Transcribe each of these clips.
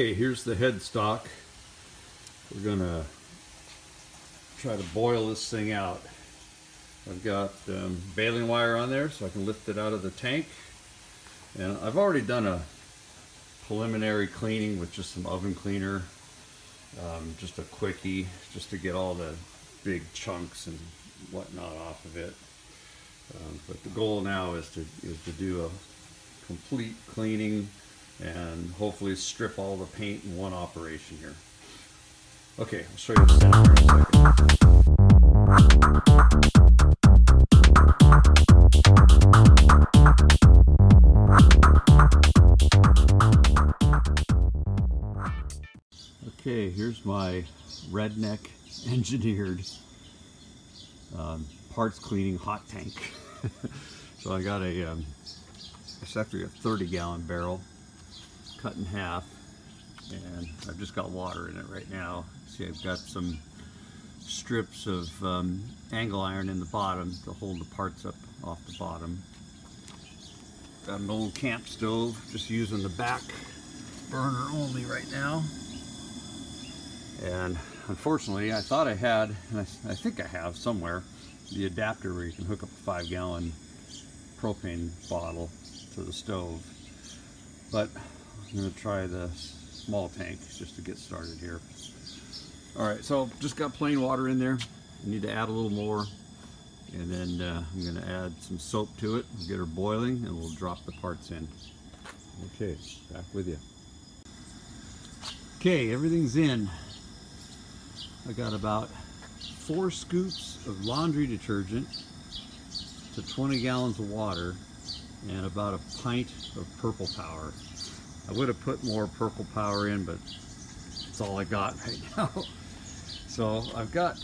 Okay, here's the headstock. We're gonna try to boil this thing out. I've got um, baling wire on there so I can lift it out of the tank. And I've already done a preliminary cleaning with just some oven cleaner, um, just a quickie, just to get all the big chunks and whatnot off of it. Um, but the goal now is to is to do a complete cleaning and hopefully strip all the paint in one operation here. Okay, I'll show you the center in a second. Okay, here's my redneck engineered um, parts cleaning hot tank. so I got a, um, it's actually a 30 gallon barrel cut in half and I've just got water in it right now. See I've got some strips of um, angle iron in the bottom to hold the parts up off the bottom. Got an old camp stove, just using the back burner only right now. And unfortunately I thought I had, and I, I think I have somewhere, the adapter where you can hook up a five gallon propane bottle to the stove. But I'm going to try the small tank just to get started here. Alright, so just got plain water in there. I need to add a little more. And then uh, I'm going to add some soap to it, get her boiling, and we'll drop the parts in. Okay, back with you. Okay, everything's in. I got about four scoops of laundry detergent to 20 gallons of water and about a pint of purple power. I would have put more purple power in, but it's all I got right now. So I've got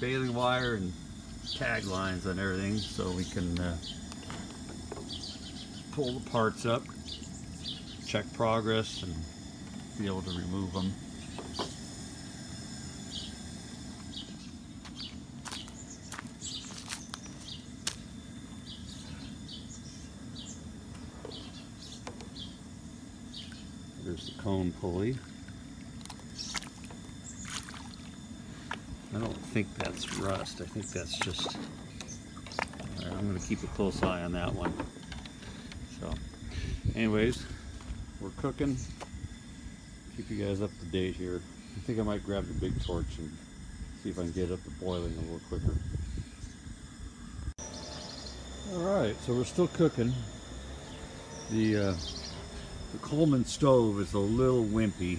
baling wire and tag lines and everything so we can uh, pull the parts up, check progress, and be able to remove them. There's the cone I don't think that's rust. I think that's just... Right, I'm going to keep a close eye on that one. So, anyways, we're cooking. Keep you guys up to date here. I think I might grab the big torch and see if I can get it up to boiling a little quicker. Alright, so we're still cooking. The uh, the Coleman stove is a little wimpy,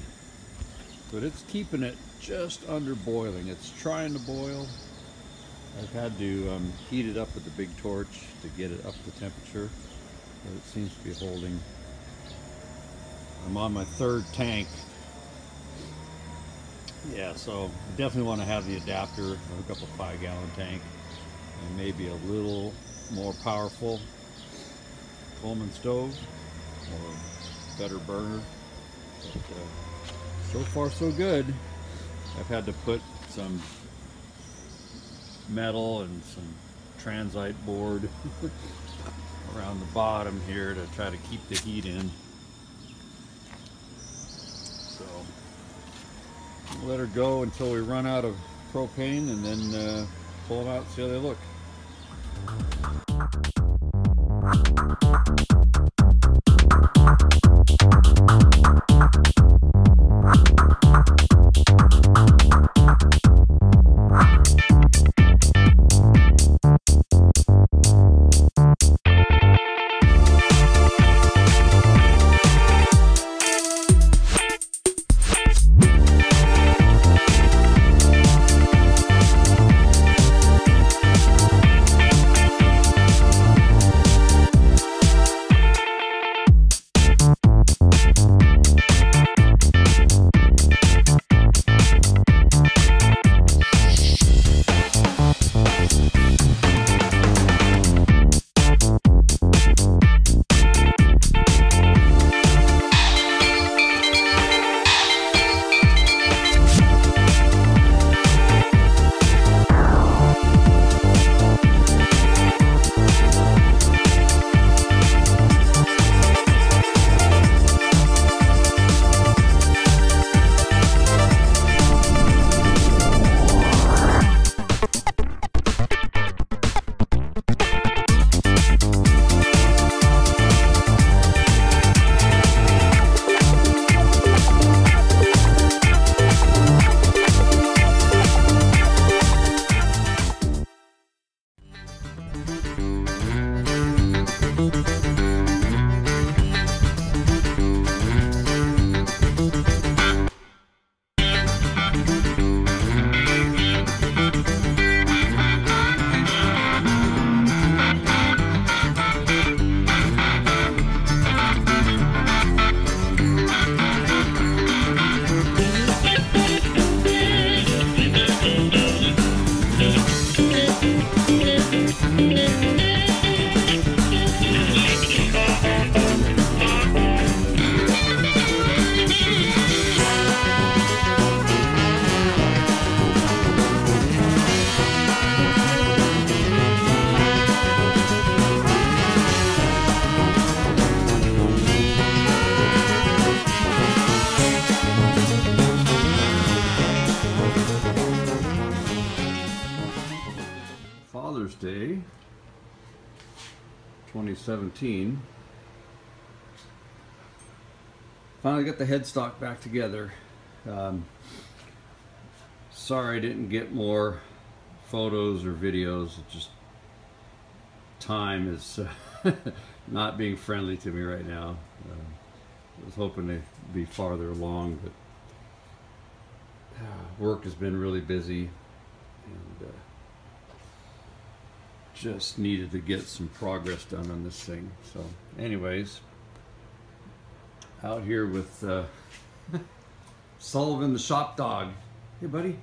but it's keeping it just under boiling. It's trying to boil. I've had to um, heat it up with the big torch to get it up to temperature, but it seems to be holding. I'm on my third tank. Yeah, so definitely want to have the adapter, hook up a five gallon tank, and maybe a little more powerful Coleman stove or better burner. But, uh, so far so good. I've had to put some metal and some transite board around the bottom here to try to keep the heat in. So let her go until we run out of propane and then uh, pull them out and see how they look. 2017. Finally got the headstock back together. Um, sorry I didn't get more photos or videos. Just time is uh, not being friendly to me right now. Uh, I was hoping to be farther along, but uh, work has been really busy and uh, just needed to get some progress done on this thing. So, anyways, out here with uh, Sullivan the shop dog. Hey, buddy,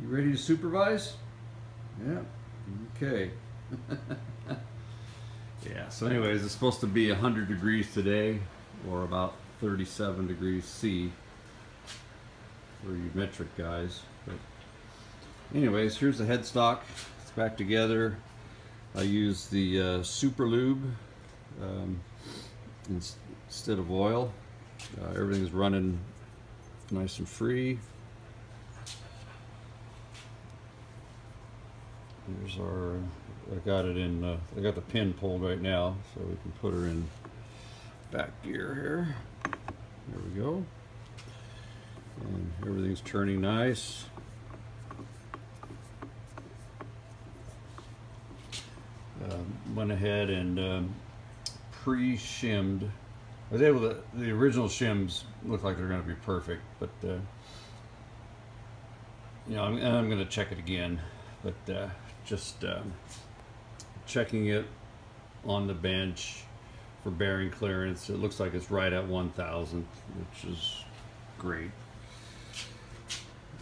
you ready to supervise? Yeah. Okay. yeah. So, anyways, it's supposed to be 100 degrees today, or about 37 degrees C for you metric guys. But anyways, here's the headstock. Back together. I use the uh, Super Lube um, instead of oil. Uh, everything's running nice and free. Here's our, I got it in, uh, I got the pin pulled right now, so we can put her in back gear here. There we go. And everything's turning nice. Went ahead and um, pre-shimmed. I was able to, the original shims look like they're going to be perfect, but uh, you know, I'm, and I'm going to check it again, but uh, just um, checking it on the bench for bearing clearance. It looks like it's right at 1,000, which is great.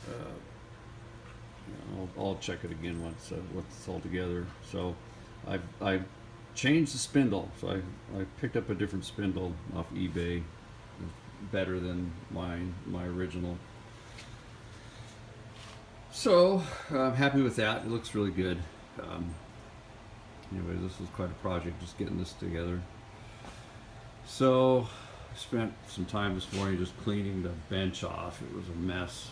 Uh, I'll, I'll, check it again once uh, once it's all together. So I I changed the spindle. So I, I picked up a different spindle off eBay, better than my my original. So I'm happy with that. It looks really good. Um, anyway, this was quite a project just getting this together. So I spent some time this morning just cleaning the bench off. It was a mess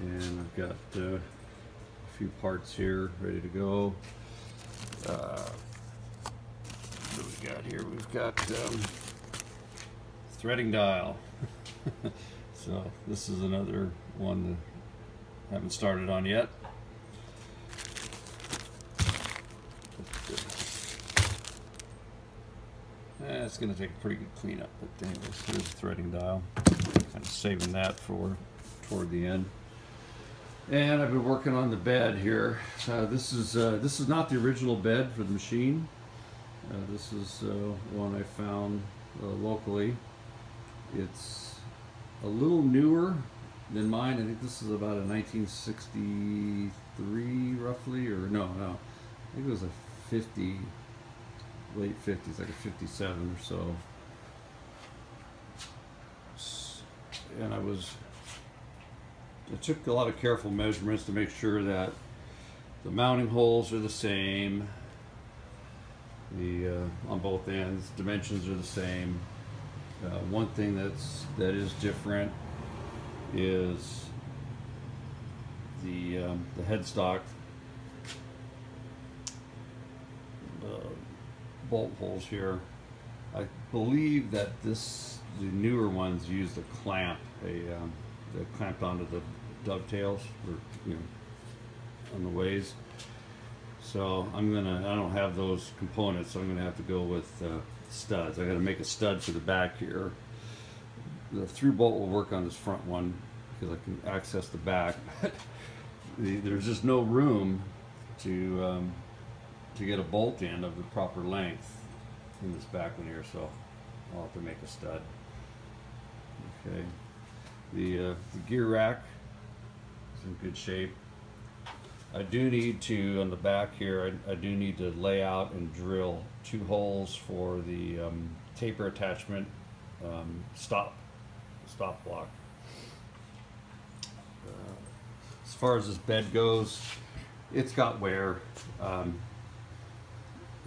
and I've got uh, a few parts here ready to go. Uh, what we got here? We've got um, threading dial. so this is another one that I haven't started on yet. Eh, it's going to take a pretty good cleanup, but anyways, here's the threading dial. Kind of saving that for toward the end. And I've been working on the bed here. Uh, this is uh, this is not the original bed for the machine. Uh, this is uh, one I found uh, locally. It's a little newer than mine. I think this is about a 1963 roughly, or no, no. I think it was a 50, late 50s, like a 57 or so. And I was I took a lot of careful measurements to make sure that the mounting holes are the same. The uh, on both ends, dimensions are the same. Uh, one thing that's that is different is the um, the headstock bolt holes here. I believe that this the newer ones use the clamp, a um, clamped onto the dovetails or you know on the ways. So I'm gonna I don't have those components, so I'm gonna have to go with uh, studs. I got to make a stud for the back here. The through bolt will work on this front one because I can access the back. the, there's just no room to um, to get a bolt in of the proper length in this back one here, so I'll have to make a stud. Okay. The, uh, the gear rack is in good shape. I do need to, on the back here, I, I do need to lay out and drill two holes for the um, taper attachment um, stop, stop block. Uh, as far as this bed goes, it's got wear. Um,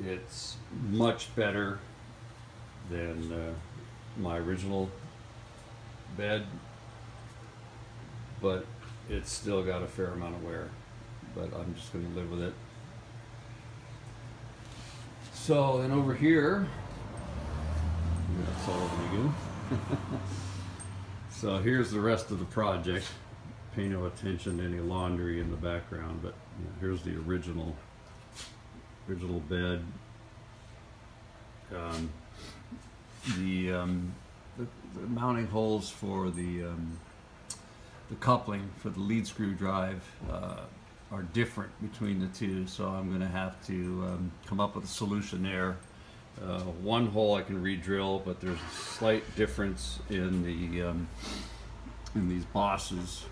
it's much better than uh, my original bed but it's still got a fair amount of wear. But I'm just going to live with it. So then over here, that's all again. so here's the rest of the project. Pay no attention to any laundry in the background, but you know, here's the original original bed. Um, the, um, the, the mounting holes for the um, the coupling for the lead screw drive uh, are different between the two, so I'm going to have to um, come up with a solution there. Uh, one hole I can re-drill, but there's a slight difference in the um, in these bosses.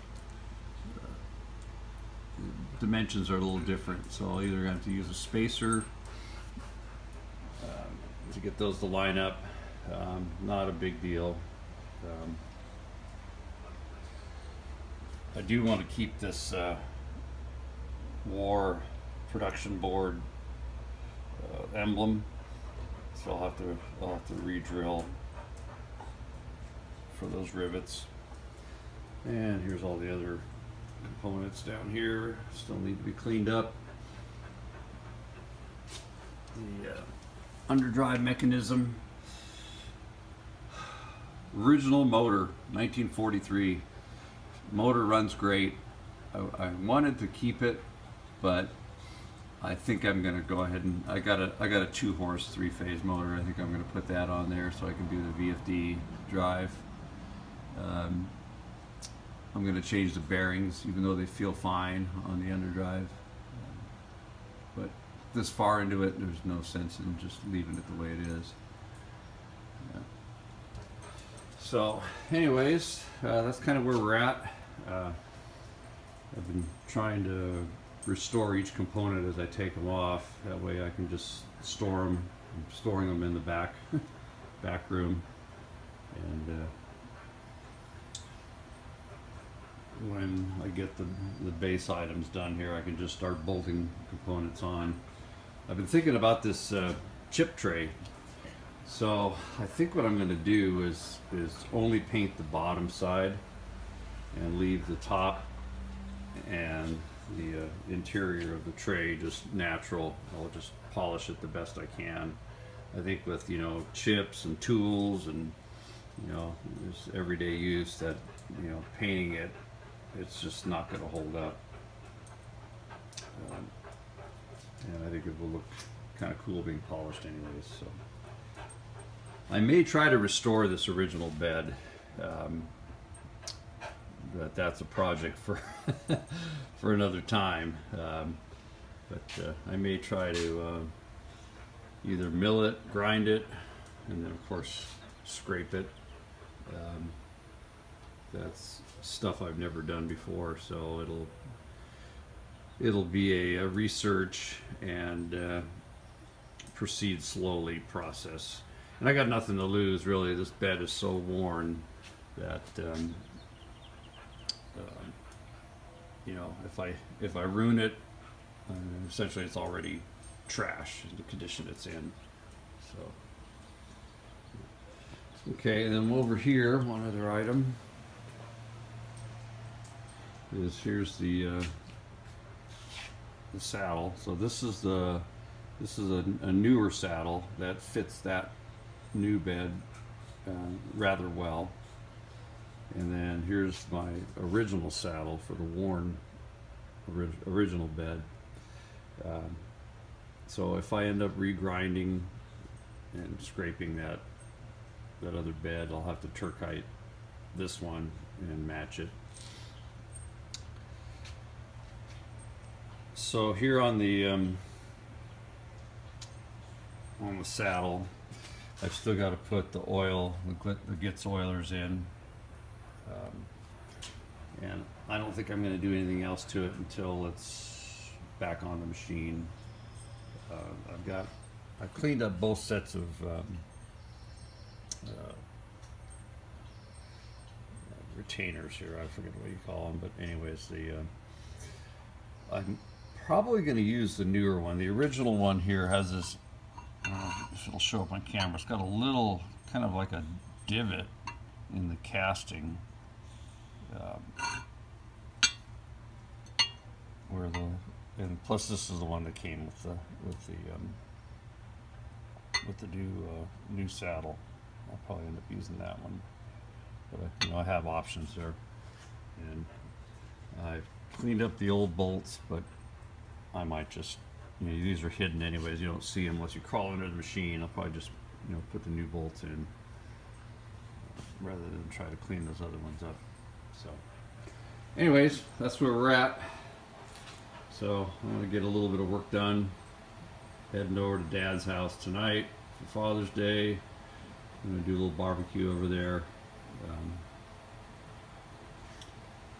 Uh, dimensions are a little different, so I'll either have to use a spacer um, to get those to line up. Um, not a big deal. I do want to keep this uh, war production board uh, emblem. So I'll have to I'll have to re-drill for those rivets. And here's all the other components down here. Still need to be cleaned up. The uh, underdrive mechanism. Original motor 1943 motor runs great. I, I wanted to keep it but I think I'm gonna go ahead and I got a I got a two horse three phase motor. I think I'm gonna put that on there so I can do the VFD drive. Um, I'm gonna change the bearings even though they feel fine on the underdrive. But this far into it there's no sense in just leaving it the way it is yeah. So anyways uh, that's kind of where we're at uh, I've been trying to restore each component as I take them off. That way I can just store them. I'm storing them in the back, back room. And uh, when I get the, the base items done here, I can just start bolting components on. I've been thinking about this uh, chip tray. So I think what I'm going to do is, is only paint the bottom side and leave the top and the uh, interior of the tray just natural. I'll just polish it the best I can. I think with you know chips and tools and you know just everyday use that you know painting it it's just not going to hold up. Um, and I think it will look kind of cool being polished anyways. So I may try to restore this original bed. Um, but that's a project for for another time. Um, but uh, I may try to uh, either mill it, grind it, and then of course scrape it. Um, that's stuff I've never done before, so it'll it'll be a, a research and uh, proceed slowly process. And I got nothing to lose really. This bed is so worn that um, um, you know, if I if I ruin it, uh, essentially it's already trash in the condition it's in. So, okay, and then over here, one other item is here's the uh, the saddle. So this is the this is a, a newer saddle that fits that new bed uh, rather well. And then here's my original saddle for the worn orig original bed. Um, so if I end up regrinding and scraping that that other bed, I'll have to Turcite this one and match it. So here on the um, on the saddle, I've still got to put the oil, the, Gits oilers in um, and I don't think I'm going to do anything else to it until it's back on the machine. Uh, I've got, I cleaned up both sets of um, uh, retainers here. I forget what you call them, but anyways, the uh, I'm probably going to use the newer one. The original one here has this. It'll show up on camera. It's got a little kind of like a divot in the casting um, where the and plus this is the one that came with the with the um, with the new uh, new saddle. I'll probably end up using that one, but I, you know I have options there, and I've cleaned up the old bolts, but I might just you know these are hidden anyways. You don't see them unless you crawl under the machine. I'll probably just you know put the new bolts in rather than try to clean those other ones up. So, anyways, that's where we're at. So I'm gonna get a little bit of work done. Heading over to Dad's house tonight for Father's Day. I'm gonna do a little barbecue over there. Um,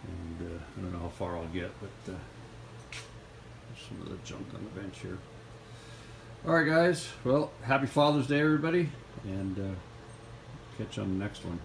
and uh, I don't know how far I'll get, but uh, some of the junk on the bench here. All right, guys. Well, happy Father's Day, everybody, and uh, catch you on the next one.